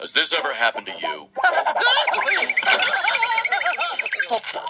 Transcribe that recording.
Has this ever happened to you? Stop that.